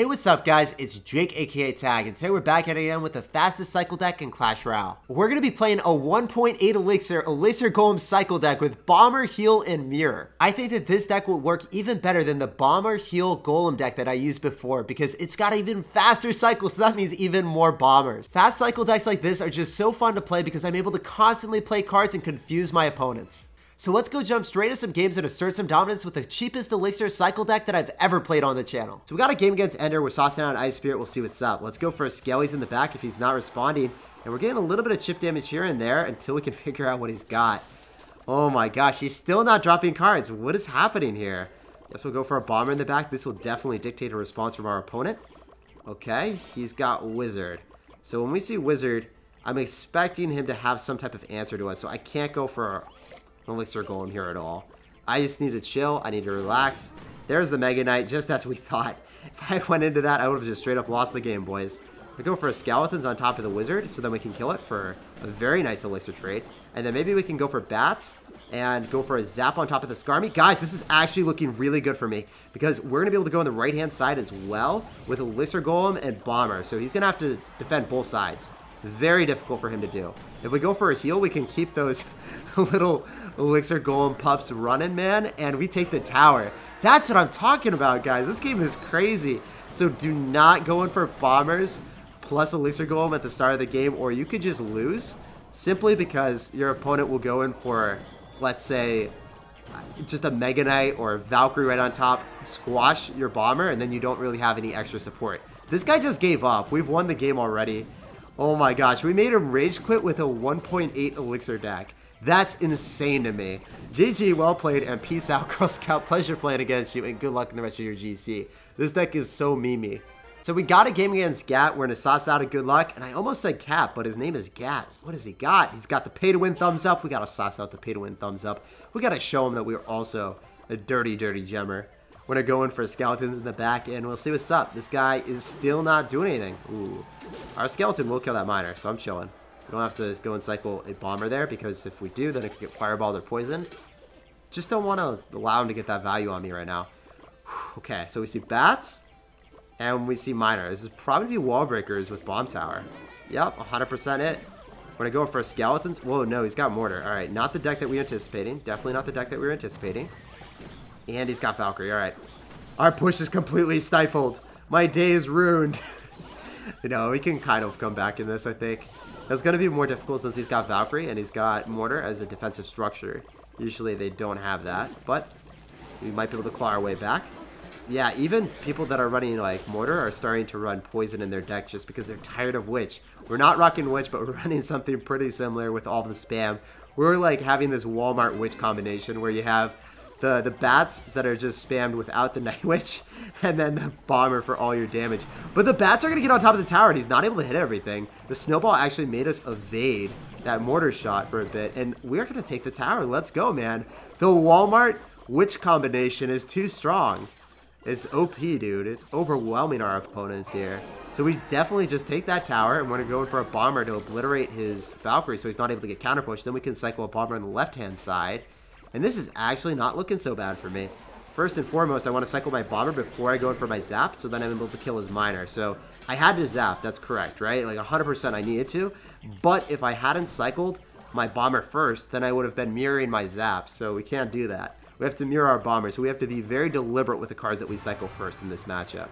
Hey, what's up guys? It's Jake aka Tag, and today we're back at it again with the fastest cycle deck in Clash Royale. We're gonna be playing a 1.8 Elixir Elixir Golem cycle deck with Bomber, Heal, and Mirror. I think that this deck would work even better than the Bomber, Heal, Golem deck that I used before because it's got even faster cycles, so that means even more Bombers. Fast cycle decks like this are just so fun to play because I'm able to constantly play cards and confuse my opponents. So let's go jump straight to some games and assert some dominance with the cheapest Elixir cycle deck that I've ever played on the channel. So we got a game against Ender with Saucedown and Ice Spirit. We'll see what's up. Let's go for a Skelly's in the back if he's not responding. And we're getting a little bit of chip damage here and there until we can figure out what he's got. Oh my gosh, he's still not dropping cards. What is happening here? Guess we'll go for a Bomber in the back. This will definitely dictate a response from our opponent. Okay, he's got Wizard. So when we see Wizard, I'm expecting him to have some type of answer to us. So I can't go for Elixir Golem here at all. I just need to chill. I need to relax. There's the Mega Knight, just as we thought. If I went into that, I would have just straight up lost the game, boys. We go for a Skeletons on top of the Wizard, so then we can kill it for a very nice Elixir trade. And then maybe we can go for Bats and go for a Zap on top of the Skarmy. Guys, this is actually looking really good for me because we're going to be able to go on the right-hand side as well with Elixir Golem and Bomber. So he's going to have to defend both sides. Very difficult for him to do. If we go for a heal, we can keep those little Elixir Golem pups running, man, and we take the tower. That's what I'm talking about, guys. This game is crazy. So do not go in for bombers plus Elixir Golem at the start of the game, or you could just lose simply because your opponent will go in for, let's say, just a Mega Knight or Valkyrie right on top, squash your bomber, and then you don't really have any extra support. This guy just gave up. We've won the game already. Oh my gosh, we made him rage quit with a 1.8 elixir deck. That's insane to me. GG, well played, and peace out, Girl Scout. Pleasure playing against you, and good luck in the rest of your GC. This deck is so memey. So we got a game against Gat. We're in a sauce out of good luck, and I almost said Cap, but his name is Gat. What has he got? He's got the pay to win thumbs up. We got to sauce out the pay to win thumbs up. We got to show him that we're also a dirty, dirty gemmer. We're gonna go in for skeletons in the back, and we'll see what's up. This guy is still not doing anything. Ooh, our skeleton will kill that miner, so I'm chilling. We don't have to go and cycle a bomber there because if we do, then it could get fireballed or poisoned. Just don't want to allow him to get that value on me right now. Okay, so we see bats and we see miner. This is probably be wall breakers with bomb tower. Yep, 100% it. We're going to go for skeletons. Whoa, no, he's got mortar. All right, not the deck that we were anticipating. Definitely not the deck that we were anticipating. And he's got Valkyrie. All right. Our push is completely stifled. My day is ruined. you know, we can kind of come back in this, I think. That's going to be more difficult since he's got Valkyrie and he's got Mortar as a defensive structure. Usually they don't have that, but we might be able to claw our way back. Yeah, even people that are running like Mortar are starting to run Poison in their deck just because they're tired of Witch. We're not rocking Witch, but we're running something pretty similar with all the spam. We're like having this Walmart Witch combination where you have the, the bats that are just spammed without the Night Witch, and then the Bomber for all your damage. But the bats are to get on top of the tower, and he's not able to hit everything. The Snowball actually made us evade that mortar shot for a bit, and we're to take the tower. Let's go, man. The Walmart Witch combination is too strong. It's OP, dude. It's overwhelming our opponents here. So we definitely just take that tower, and we're going to go in for a Bomber to obliterate his Valkyrie so he's not able to get counter push. Then we can cycle a Bomber on the left-hand side. And this is actually not looking so bad for me. First and foremost, I want to cycle my Bomber before I go in for my Zap, so then I'm able to kill his Miner. So I had to Zap, that's correct, right? Like 100% I needed to. But if I hadn't cycled my Bomber first, then I would have been mirroring my Zap, so we can't do that. We have to mirror our Bomber, so we have to be very deliberate with the cards that we cycle first in this matchup.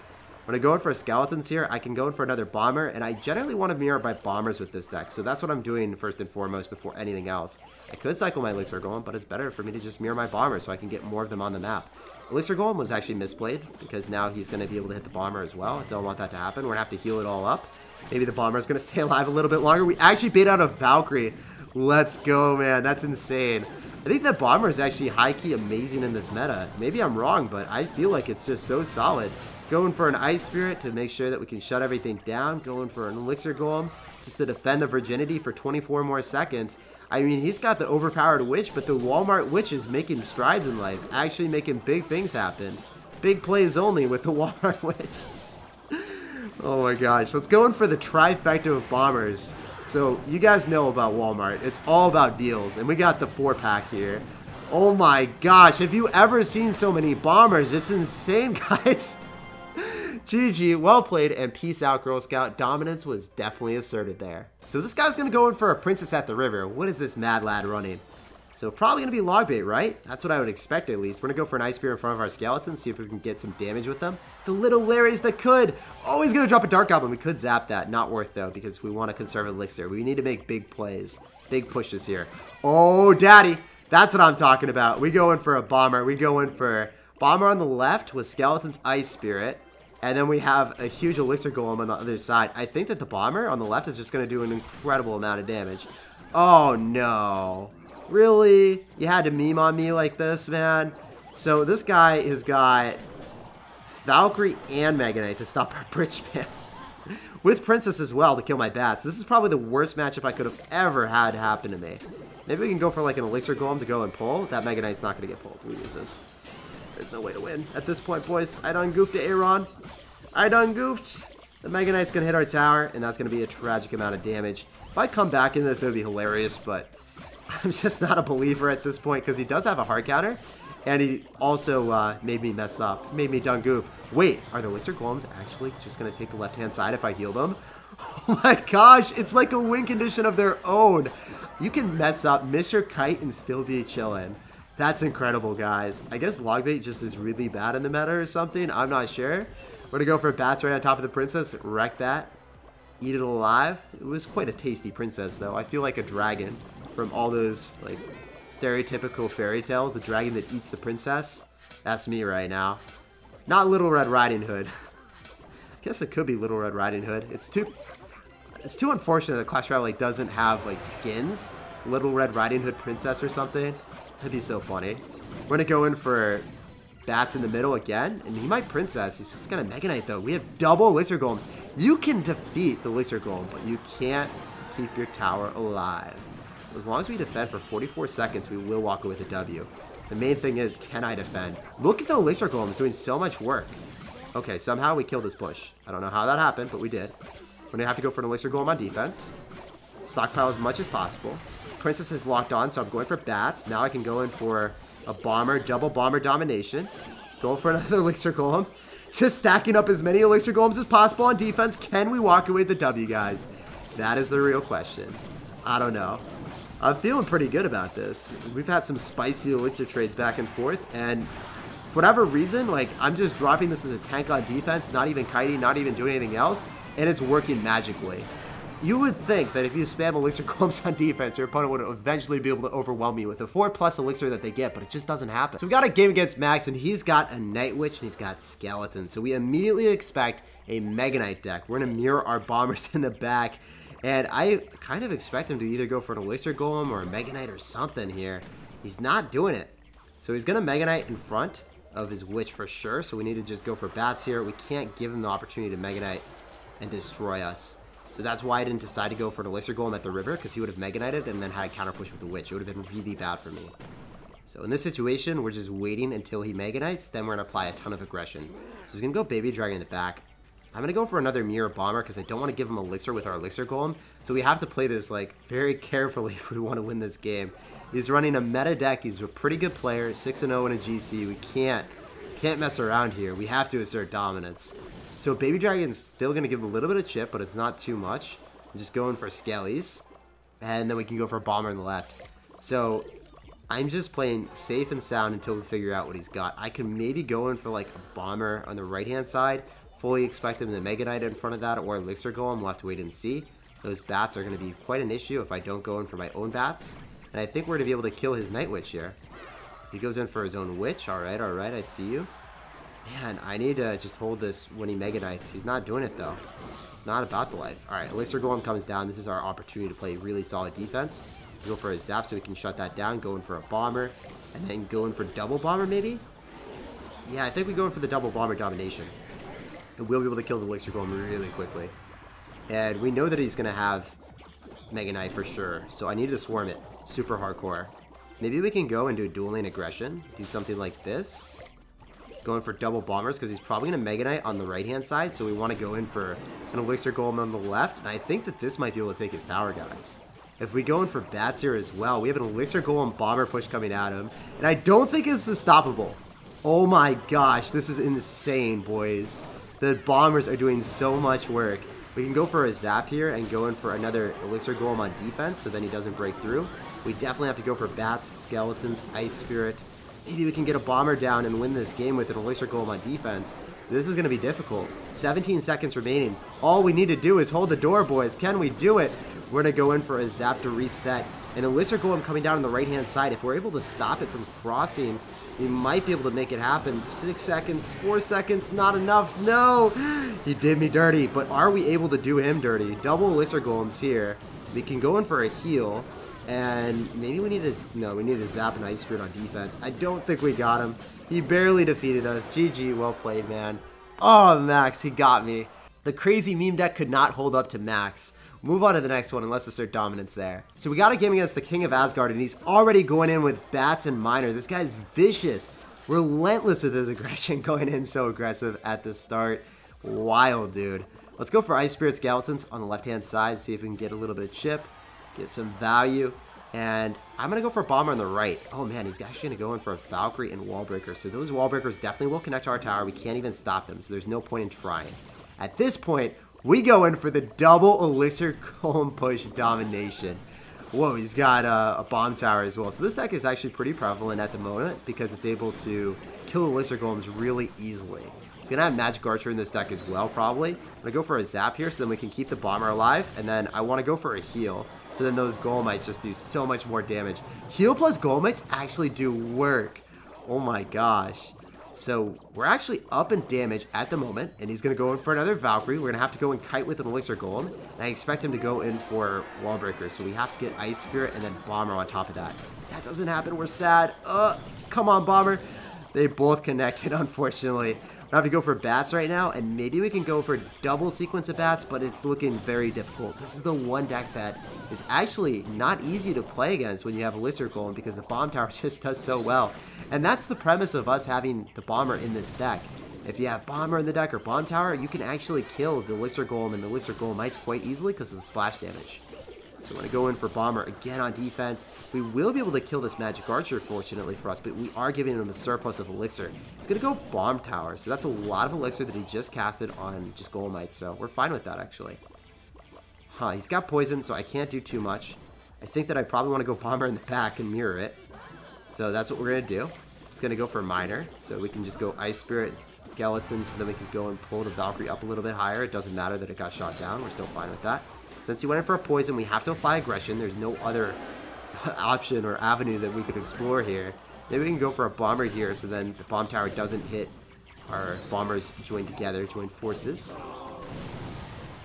When I go in for skeletons here, I can go in for another bomber, and I generally want to mirror my bombers with this deck, so that's what I'm doing first and foremost before anything else. I could cycle my Elixir Golem, but it's better for me to just mirror my bombers so I can get more of them on the map. Elixir Golem was actually misplayed, because now he's going to be able to hit the bomber as well. Don't want that to happen. We're going to have to heal it all up. Maybe the bomber is going to stay alive a little bit longer. We actually bait out a Valkyrie. Let's go, man. That's insane. I think that bomber is actually high-key amazing in this meta. Maybe I'm wrong, but I feel like it's just so solid. Going for an Ice Spirit to make sure that we can shut everything down. Going for an Elixir Golem just to defend the Virginity for 24 more seconds. I mean, he's got the overpowered Witch, but the Walmart Witch is making strides in life. Actually making big things happen. Big plays only with the Walmart Witch. oh my gosh. Let's go in for the trifecta of bombers. So, you guys know about Walmart. It's all about deals. And we got the four pack here. Oh my gosh. Have you ever seen so many bombers? It's insane, guys. GG, well played, and peace out, Girl Scout. Dominance was definitely asserted there. So this guy's gonna go in for a Princess at the River. What is this mad lad running? So probably gonna be log bait, right? That's what I would expect at least. We're gonna go for an Ice Spirit in front of our skeletons, see if we can get some damage with them. The little Larrys that could. Oh, he's gonna drop a Dart Goblin. We could zap that. Not worth though, because we want to conserve Elixir. We need to make big plays. Big pushes here. Oh, daddy. That's what I'm talking about. We go in for a Bomber. We go in for Bomber on the left with Skeleton's Ice Spirit. And then we have a huge Elixir Golem on the other side. I think that the Bomber on the left is just going to do an incredible amount of damage. Oh, no. Really? You had to meme on me like this, man? So this guy has got Valkyrie and Mega Knight to stop our Bridge spam. With Princess as well to kill my bats. This is probably the worst matchup I could have ever had happen to me. Maybe we can go for like an Elixir Golem to go and pull. That Mega Knight's not going to get pulled. We use this. There's no way to win at this point, boys. I done goofed to Aaron. I done goofed. The Mega Knight's going to hit our tower, and that's going to be a tragic amount of damage. If I come back in this, it would be hilarious, but I'm just not a believer at this point because he does have a hard counter, and he also uh, made me mess up, made me done goof. Wait, are the Elixir Golems actually just going to take the left-hand side if I heal them? Oh my gosh, it's like a win condition of their own. You can mess up, miss your kite, and still be chilling. That's incredible, guys. I guess Logbait just is really bad in the meta or something. I'm not sure. We're going to go for bats right on top of the princess. Wreck that. Eat it alive. It was quite a tasty princess, though. I feel like a dragon from all those, like, stereotypical fairy tales. The dragon that eats the princess. That's me right now. Not Little Red Riding Hood. I guess it could be Little Red Riding Hood. It's too... It's too unfortunate that Clash Royale like doesn't have like skins. Little Red Riding Hood Princess or something. That'd be so funny. We're to go in for Bats in the middle again. And he might Princess. He's just to Mega Knight, though. We have double Elixir Golems. You can defeat the Elixir Golem, but you can't keep your tower alive. So as long as we defend for 44 seconds, we will walk away with a W. The main thing is, can I defend? Look at the Elixir Golems doing so much work. Okay, somehow we killed this bush. I don't know how that happened, but we did. We're to have to go for an Elixir Golem on defense. Stockpile as much as possible. Princess is locked on, so I'm going for bats. Now I can go in for a bomber, double bomber domination. Go for another elixir golem. Just stacking up as many elixir golems as possible on defense. Can we walk away with the W, guys? That is the real question. I don't know. I'm feeling pretty good about this. We've had some spicy elixir trades back and forth, and for whatever reason, like, I'm just dropping this as a tank on defense, not even kiting, not even doing anything else, and it's working magically. You would think that if you spam Elixir Golems on defense, your opponent would eventually be able to overwhelm you with the 4 plus Elixir that they get, but it just doesn't happen. So we've got a game against Max, and he's got a Night Witch, and he's got Skeleton. So we immediately expect a Mega Knight deck. We're going to mirror our Bombers in the back, and I kind of expect him to either go for an Elixir Golem or a Mega Knight or something here. He's not doing it. So he's going to Mega Knight in front of his Witch for sure, so we need to just go for Bats here. We can't give him the opportunity to Mega Knight and destroy us. So that's why I didn't decide to go for an Elixir Golem at the river, because he would have Mega Knighted and then had a counter push with the Witch. It would have been really bad for me. So in this situation, we're just waiting until he Mega Knights, then we're going to apply a ton of aggression. So he's going to go Baby Dragon in the back. I'm going to go for another Mirror Bomber because I don't want to give him Elixir with our Elixir Golem. So we have to play this like very carefully if we want to win this game. He's running a meta deck. He's a pretty good player, 6-0 in a GC. We can't, can't mess around here. We have to assert dominance. So Baby Dragon's still going to give him a little bit of chip, but it's not too much. I'm just going for Skellies. And then we can go for a Bomber on the left. So I'm just playing safe and sound until we figure out what he's got. I can maybe go in for like a Bomber on the right-hand side. Fully expect him to Mega Knight in front of that or Elixir Golem. We'll have to wait and see. Those bats are going to be quite an issue if I don't go in for my own bats. And I think we're going to be able to kill his Night Witch here. So he goes in for his own Witch. Alright, alright, I see you. Man, I need to just hold this when he Mega Knights. He's not doing it, though. It's not about the life. Alright, Elixir Golem comes down. This is our opportunity to play really solid defense. Go for a Zap so we can shut that down. Going for a Bomber. And then going for double Bomber, maybe? Yeah, I think we go for the double Bomber domination. And we'll be able to kill the Elixir Golem really quickly. And we know that he's going to have Mega Knight for sure. So I need to swarm it. Super hardcore. Maybe we can go and do dual lane aggression. Do something like this going for double bombers because he's probably going to Mega Knight on the right-hand side, so we want to go in for an Elixir Golem on the left, and I think that this might be able to take his tower, guys. If we go in for bats here as well, we have an Elixir Golem bomber push coming at him, and I don't think it's unstoppable. Oh my gosh, this is insane, boys. The bombers are doing so much work. We can go for a zap here and go in for another elixir golem on defense so then he doesn't break through. We definitely have to go for bats, skeletons, ice spirit. Maybe we can get a bomber down and win this game with an elixir golem on defense. This is going to be difficult. 17 seconds remaining. All we need to do is hold the door, boys. Can we do it? We're going to go in for a zap to reset. And Elixir Golem coming down on the right-hand side. If we're able to stop it from crossing, we might be able to make it happen. Six seconds, four seconds, not enough. No! He did me dirty, but are we able to do him dirty? Double Elixir Golems here. We can go in for a heal, and maybe we need to, no, we need to zap an Ice Spirit on defense. I don't think we got him. He barely defeated us. GG, well played, man. Oh, Max, he got me. The crazy meme deck could not hold up to Max. Move on to the next one and let's assert dominance there. So we got a game against the King of Asgard and he's already going in with bats and miner. This guy's vicious. Relentless with his aggression, going in so aggressive at the start. Wild, dude. Let's go for Ice Spirit Skeletons on the left-hand side, see if we can get a little bit of chip, get some value. And I'm going to go for a Bomber on the right. Oh man, he's actually going to go in for a Valkyrie and Wallbreaker. So those Wallbreakers definitely will connect to our tower. We can't even stop them, so there's no point in trying. At this point, we go in for the double Elixir Golem Push Domination. Whoa, he's got uh, a bomb tower as well. So this deck is actually pretty prevalent at the moment because it's able to kill Elixir Golems really easily. He's going to have Magic Archer in this deck as well, probably. I'm going to go for a Zap here so then we can keep the Bomber alive. And then I want to go for a Heal. So then those Golemites just do so much more damage. Heal plus Golemites actually do work. Oh my gosh. So we're actually up in damage at the moment, and he's going to go in for another Valkyrie. We're going to have to go and kite with an Elixir Golem, and I expect him to go in for Wallbreaker. So we have to get Ice Spirit and then Bomber on top of that. That doesn't happen. We're sad. Uh, come on, Bomber. They both connected, unfortunately. We have to go for bats right now, and maybe we can go for double sequence of bats, but it's looking very difficult. This is the one deck that is actually not easy to play against when you have Elixir Golem because the Bomb Tower just does so well. And that's the premise of us having the Bomber in this deck. If you have Bomber in the deck or Bomb Tower, you can actually kill the Elixir Golem and the Elixir Golemites quite easily because of the splash damage. So we're going to go in for Bomber again on defense. We will be able to kill this Magic Archer, fortunately for us, but we are giving him a surplus of Elixir. He's going to go Bomb Tower, so that's a lot of Elixir that he just casted on just Golemites, so we're fine with that, actually. Huh, he's got Poison, so I can't do too much. I think that I probably want to go Bomber in the back and mirror it. So that's what we're going to do. He's going to go for Miner, so we can just go Ice Spirit, Skeleton, so then we can go and pull the Valkyrie up a little bit higher. It doesn't matter that it got shot down. We're still fine with that. Since he went in for a poison, we have to apply aggression. There's no other option or avenue that we could explore here. Maybe we can go for a bomber here so then the bomb tower doesn't hit our bombers join together, join forces.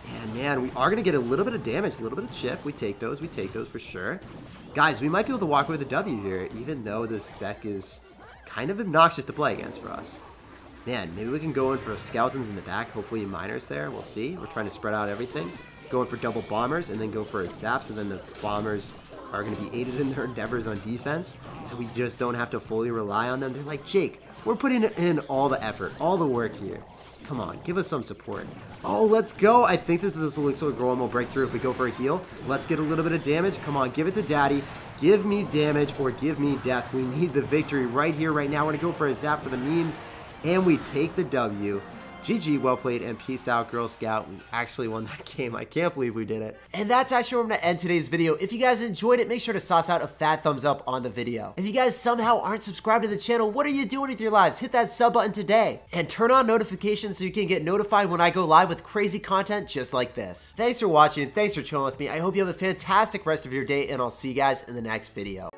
And man, we are going to get a little bit of damage, a little bit of chip. We take those, we take those for sure. Guys, we might be able to walk away with a W here, even though this deck is kind of obnoxious to play against for us. Man, maybe we can go in for skeletons in the back, hopefully miners there, we'll see. We're trying to spread out everything going for double bombers and then go for a zap. So then the bombers are going to be aided in their endeavors on defense. So we just don't have to fully rely on them. They're like, Jake, we're putting in all the effort, all the work here. Come on, give us some support. Oh, let's go. I think that this Elixir Golem will break through if we go for a heal. Let's get a little bit of damage. Come on, give it to Daddy. Give me damage or give me death. We need the victory right here, right now. We're going to go for a zap for the memes. And we take the W. GG, well played, and peace out, Girl Scout. We actually won that game. I can't believe we did it. And that's actually where I'm going to end today's video. If you guys enjoyed it, make sure to sauce out a fat thumbs up on the video. If you guys somehow aren't subscribed to the channel, what are you doing with your lives? Hit that sub button today. And turn on notifications so you can get notified when I go live with crazy content just like this. Thanks for watching. Thanks for chilling with me. I hope you have a fantastic rest of your day, and I'll see you guys in the next video.